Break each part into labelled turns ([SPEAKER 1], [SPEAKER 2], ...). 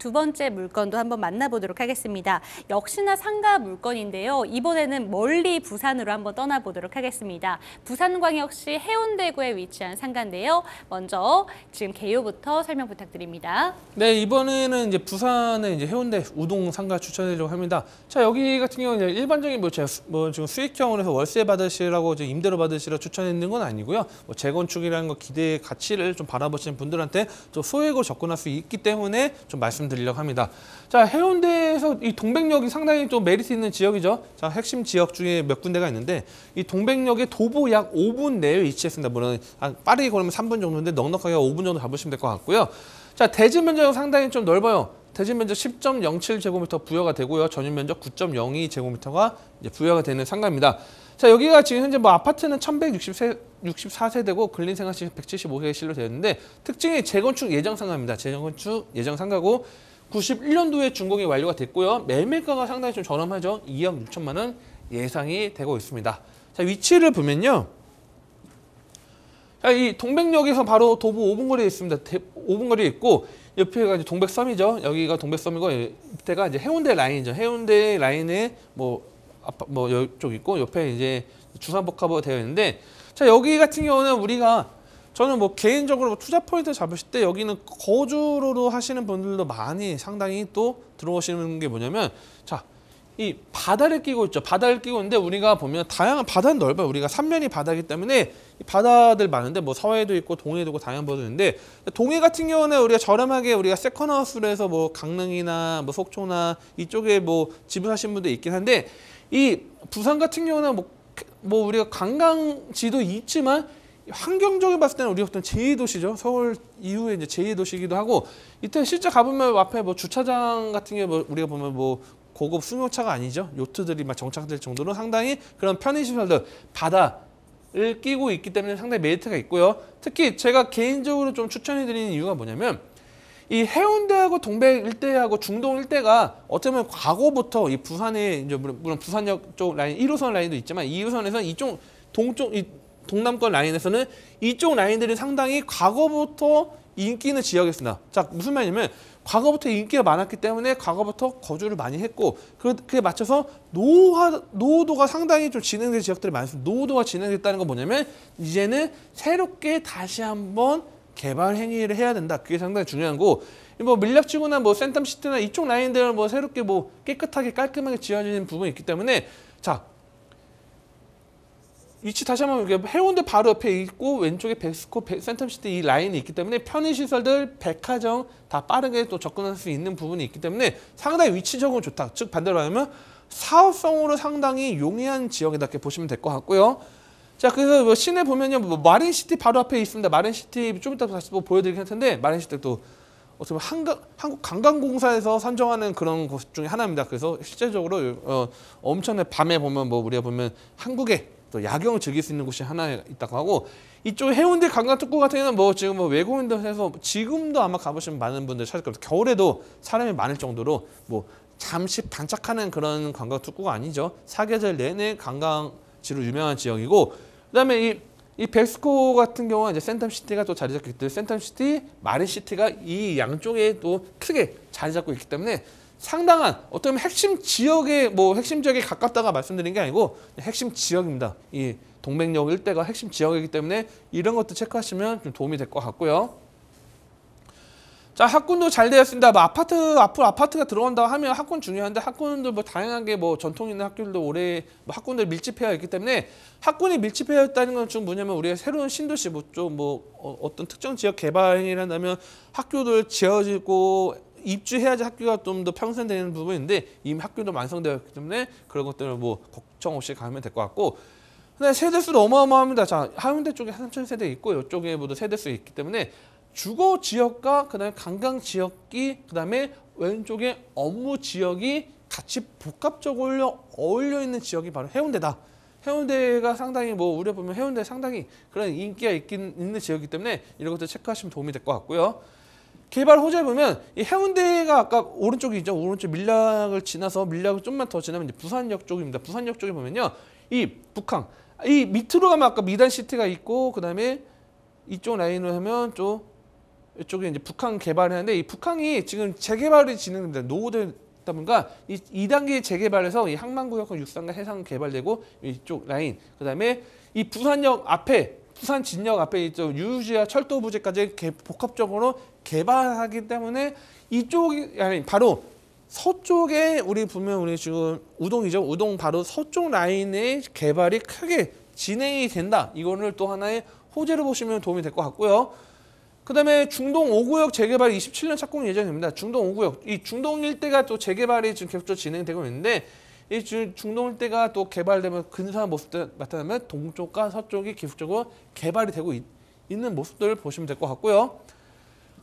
[SPEAKER 1] 두 번째 물건도 한번 만나보도록 하겠습니다. 역시나 상가 물건인데요. 이번에는 멀리 부산으로 한번 떠나보도록 하겠습니다. 부산광역시 해운대구에 위치한 상가인데요. 먼저 지금 개요부터 설명 부탁드립니다.
[SPEAKER 2] 네, 이번에는 이제 부산의 이제 해운대 우동 상가 추천해드리려고 합니다. 자, 여기 같은 경우는 일반적인 뭐, 수- 뭐 지금 수익형으로 해서 월세 받으시라고 이제 임대로 받으시라 추천했는 건 아니고요. 뭐 재건축이라는 거 기대의 가치를 좀 바라보시는 분들한테 좀 소액으로 접근할 수 있기 때문에 좀 말씀 드리려고 합니다. 자, 해운대에서 이 동백역이 상당히 좀 메리트 있는 지역이죠. 자, 핵심 지역 중에 몇 군데가 있는데 이 동백역의 도보 약 5분 내에 위치했습니다. 물론 한 빠르게 걸으면 3분 정도인데 넉넉하게 5분 정도 잡으시면 될 것 같고요. 자, 대지 면적은 상당히 좀 넓어요. 대지 면적 10.07제곱미터 부여가 되고요. 전유 면적 9.02제곱미터가 이제 부여가 되는 상가입니다. 자, 여기가 지금 현재 뭐 아파트는 1164세대고 근린 생활시 175세에 실로 되어 있는데 특징이 재건축 예정 상가입니다. 재건축 예정 상가고 91년도에 준공이 완료가 됐고요. 매매가가 상당히 좀 저렴하죠. 2억 6천만 원 예상이 되고 있습니다. 자, 위치를 보면요. 자, 이 동백역에서 바로 도보 5분 거리에 있습니다. 5분 거리에 있고 옆에가 이제 동백섬이죠. 여기가 동백섬이고 밑에가 이제 해운대 라인이죠. 해운대 라인에 뭐 아파 뭐 이쪽 있고 옆에 이제 주산복합으로 되어 있는데 자 여기 같은 경우는 우리가 저는 뭐 개인적으로 뭐 투자 포인트 잡으실 때 여기는 거주로도 하시는 분들도 많이 상당히 또 들어오시는 게 뭐냐면 자 이 바다를 끼고 있죠. 바다를 끼고 있는데 우리가 보면 다양한 바다는 넓어요. 우리가 삼면이 바다이기 때문에 이 바다들 많은데 뭐 서해도 있고 동해도 있고 다양한 바다도 있는데 동해 같은 경우는 우리가 저렴하게 우리가 세컨하우스로 해서 뭐 강릉이나 뭐 속초나 이쪽에 뭐 집을 하신 분도 있긴 한데 이 부산 같은 경우는 뭐, 뭐 우리가 관광지도 있지만 환경적으로 봤을 때는 우리 어떤 제2 도시죠. 서울 이후에 이제 제2 도시이기도 하고 이때 실제 가보면 앞에 뭐 주차장 같은 게 뭐 우리가 보면 뭐 고급 승용차가 아니죠. 요트들이 막 정착될 정도로 상당히 그런 편의시설들 바다를 끼고 있기 때문에 상당히 메리트가 있고요. 특히 제가 개인적으로 좀 추천해드리는 이유가 뭐냐면 이 해운대하고 동백 일대하고 중동 일대가 어쩌면 과거부터 이 부산에 이제 물론 부산역 쪽 라인 1호선 라인도 있지만 2호선에서 이쪽 동쪽 이 동남권 라인에서는 이쪽 라인들이 상당히 과거부터 인기 있는 지역이었습니다. 자 무슨 말이냐면 과거부터 인기가 많았기 때문에 과거부터 거주를 많이 했고 그- 그에 맞춰서 노화 노후도가 상당히 좀 진행된 지역들이 많습니다. 노후도가 진행됐다는 건 뭐냐면 이제는 새롭게 다시 한번 개발 행위를 해야 된다. 그게 상당히 중요한 거고 뭐 밀랍지구나 뭐 센텀시티나 이쪽 라인들은 뭐 새롭게 뭐 깨끗하게 깔끔하게 지어지는 부분이 있기 때문에 자 위치 다시 한번 해운대 바로 옆에 있고 왼쪽에 벡스코 벡- 센텀시티 이 라인이 있기 때문에 편의시설들 백화점 다 빠르게 또 접근할 수 있는 부분이 있기 때문에 상당히 위치적으로 좋다. 즉 반대로 하면 사업성으로 상당히 용이한 지역이다 이렇게 보시면 될 것 같고요. 자 그래서 뭐 시내 보면요 뭐 마린시티 바로 앞에 있습니다. 마린시티 좀 이따 다시 뭐 보여드리긴 할 텐데 마린시티 또 어떻게 보면 한강, 한국 관광공사에서 선정하는 그런 곳 중에 하나입니다. 그래서 실제적으로 어, 엄청난 밤에 보면 뭐 우리가 보면 한국의 또 야경을 즐길 수 있는 곳이 하나 있다고 하고 이쪽 해운대 관광특구 같은 경우는 뭐 지금 뭐 외국인들 해서 지금도 아마 가보시면 많은 분들 찾을 겁니다. 겨울에도 사람이 많을 정도로 뭐 잠시 반짝하는 그런 관광특구가 아니죠. 사계절 내내 관광지로 유명한 지역이고 그다음에 이, 이 벡스코 같은 경우는 이제 센텀시티가 또 자리 잡기 때문에 센텀시티, 마린시티가 이 양쪽에 또 크게 자리 잡고 있기 때문에 상당한 어떤 핵심 지역에 뭐 핵심 지역에 가깝다가 말씀드린 게 아니고 핵심 지역입니다. 이 동백역 일대가 핵심 지역이기 때문에 이런 것도 체크하시면 좀 도움이 될 것 같고요. 자 학군도 잘 되었습니다. 뭐 아파트 앞으로 아파트가 들어온다 하면 학군 중요한데 학군도 뭐 다양하게 뭐 전통 있는 학교들도 올해 뭐 학군들 밀집해야 있기 때문에 학군이 밀집해야 있다는 건 좀 뭐냐면 우리가 새로운 신도시 뭐좀뭐 어, 어떤 특정 지역 개발 행위를 한다면 학교들 지어지고 입주해야지 학교가 좀 더 평선되는 부분인데 이미 학교도 완성되었기 때문에 그런 것들을 뭐 걱정 없이 가면 될 것 같고 근데 세대수도 어마어마합니다. 자, 하운대 쪽에 3천 세대 있고 이쪽에 모두 세대 수 있기 때문에 주거 지역과 그다음에 관광 지역이 그다음에 왼쪽에 업무 지역이 같이 복합적으로 어울려 있는 지역이 바로 해운대다. 해운대가 상당히 뭐 우리가 보면 해운대 상당히 그런 인기가 있긴 있는 지역이기 때문에 이런 것들 체크하시면 도움이 될 것 같고요. 개발 호재 보면 이 해운대가 아까 오른쪽이죠. 오른쪽 밀락을 지나서 밀락을 좀만 더 지나면 이제 부산역 쪽입니다. 부산역 쪽에 보면요. 이 북항 이 밑으로 가면 아까 미단 시티가 있고 그다음에 이쪽 라인을 하면 좀 이쪽에 이제 북한 개발하는데 이 북한이 지금 재개발이 진행됩니다. 노후되다 보니까 이 2단계 재개발에서 이 항만구역과 육상과 해상 개발되고 이쪽 라인 그다음에 이 부산역 앞에 부산 진역 앞에 있죠 유지와 철도 부지까지 개- 복합적으로 개발하기 때문에 이쪽이 아니 바로 서쪽에 우리 보면 우리 지금 우동이죠 우동 바로 서쪽 라인의 개발이 크게 진행이 된다 이거를 또 하나의 호재로 보시면 도움이 될 것 같고요. 그 다음에 중동 5구역 재개발 27년 착공 예정입니다. 중동 5구역 이 중동 일대가 또 재개발이 지금 계속적으로 진행되고 있는데 이 주- 중동 일대가 또 개발되면 근사한 모습들 나타나면 동쪽과 서쪽이 계속적으로 개발이 되고 있, 는 모습들을 보시면 될 것 같고요.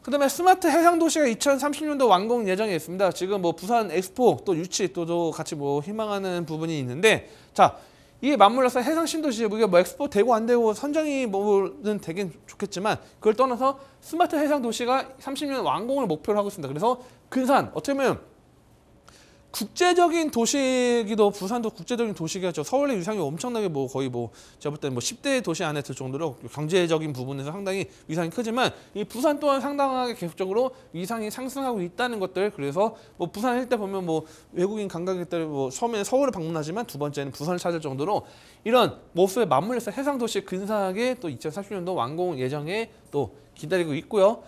[SPEAKER 2] 그다음에 스마트 해상 도시가 2030년도 완공 예정에 있습니다. 지금 뭐 부산 엑스포 또 유치 또도 같이 뭐 희망하는 부분이 있는데 자 이에 맞물려서 해상 신도시 이게 뭐 엑스포 되고 안 되고 선정이 뭐는 되긴 좋겠지만 그걸 떠나서 스마트 해상 도시가 30년 완공을 목표로 하고 있습니다. 그래서 부산 보면 국제적인 도시이기도 부산도 국제적인 도시겠죠. 서울의 위상이 엄청나게 뭐 거의 뭐 제가 볼 때는 뭐 10대 도시 안에 들 정도로 경제적인 부분에서 상당히 위상이 크지만 이 부산 또한 상당하게 계속적으로 위상이 상승하고 있다는 것들 그래서 뭐 부산 일대 보면 뭐 외국인 관광객들 뭐 처음에는 서울을 방문하지만 두 번째는 부산을 찾을 정도로 이런 모습에 맞물려서 해상 도시 근사하게 또 2030년도 완공 예정에 또 기다리고 있고요.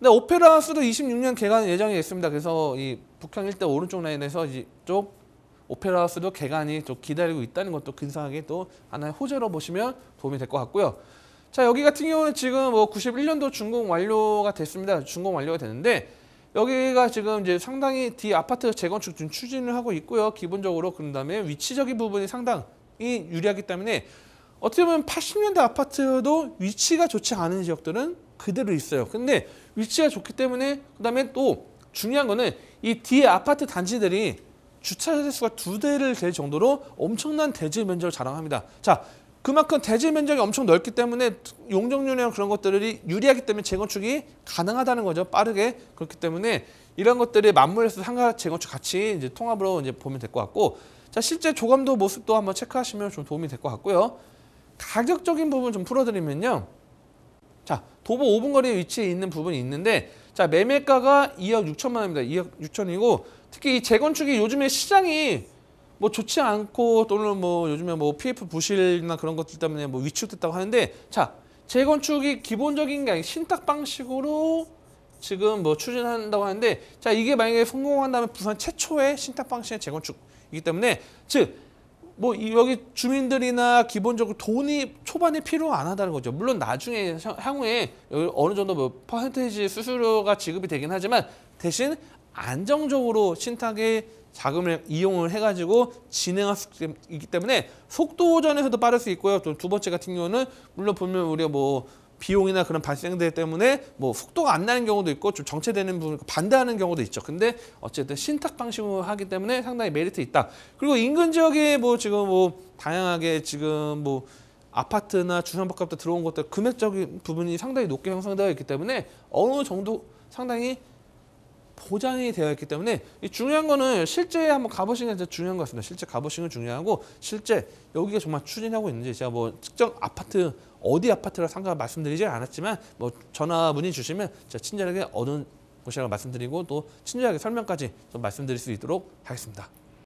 [SPEAKER 2] 근데 오페라 하우스도 26년 개관 예정이 있습니다. 그래서 이 북한 일대 오른쪽 라인에서 이쪽 오페라 하우스도 개관이 좀 기다리고 있다는 것도 근사하게 또 하나의 호재로 보시면 도움이 될 것 같고요. 자 여기 같은 경우는 지금 뭐 91년도 준공 완료가 됐습니다. 준공 완료가 됐는데 여기가 지금 이제 상당히 뒤 아파트 재건축 좀 추진을 하고 있고요. 기본적으로 그런 다음에 위치적인 부분이 상당히 유리하기 때문에 어떻게 보면 80년대 아파트도 위치가 좋지 않은 지역들은 그대로 있어요. 근데 위치가 좋기 때문에 그다음에 또 중요한 거는 이 뒤에 아파트 단지들이 주차 대수가 두 대를 될 정도로 엄청난 대지 면적을 자랑합니다. 자, 그만큼 대지 면적이 엄청 넓기 때문에 용적률이나 그런 것들이 유리하기 때문에 재건축이 가능하다는 거죠. 빠르게 그렇기 때문에 이런 것들이 맞물려서 상가 재건축 같이 이제 통합으로 이제 보면 될 것 같고, 자 실제 조감도 모습도 한번 체크하시면 좀 도움이 될 것 같고요. 가격적인 부분 좀 풀어드리면요. 자, 도보 5분 거리에 위치해 있는 부분이 있는데 자, 매매가가 2억 6천만 원입니다. 2억 6천이고 특히 이 재건축이 요즘에 시장이 뭐 좋지 않고 또는 뭐 요즘에 뭐 PF 부실이나 그런 것들 때문에 뭐 위축됐다고 하는데 자, 재건축이 기본적인 게 아니라 신탁 방식으로 지금 뭐 추진한다고 하는데 자, 이게 만약에 성공한다면 부산 최초의 신탁 방식의 재건축이기 때문에 즉 뭐 이- 여기 주민들이나 기본적으로 돈이 초반에 필요 안 하다는 거죠. 물론 나중에 향- 향후에 어느 정도 뭐 퍼센테이지 수수료가 지급이 되긴 하지만 대신 안정적으로 신탁의 자금을 이용을 해가지고 진행할 수 있기 때문에 속도전에서도 빠를 수 있고요. 또 두 번째 같은 경우는 물론 보면 우리가 뭐 비용이나 그런 발생들 때문에 뭐 속도가 안 나는 경우도 있고 좀 정체되는 부분 반대하는 경우도 있죠. 근데 어쨌든 신탁 방식으로 하기 때문에 상당히 메리트 있다. 그리고 인근 지역에 뭐 지금 뭐 다양하게 지금 뭐 아파트나 주상복합도 들어온 것들 금액적인 부분이 상당히 높게 형성되어 있기 때문에 어느 정도 상당히 보장이 되어 있기 때문에 이 중요한 거는 실제 한번 가보시는 게 중요한 것 같습니다. 실제 가보시는 게 중요하고 실제 여기가 정말 추진하고 있는지 제가 뭐 특정 아파트 어디 아파트라 상관 말씀드리지 않았지만 뭐 전화 문의 주시면 제가 친절하게 어느 곳이라고 말씀드리고 또 친절하게 설명까지 좀 말씀드릴 수 있도록 하겠습니다.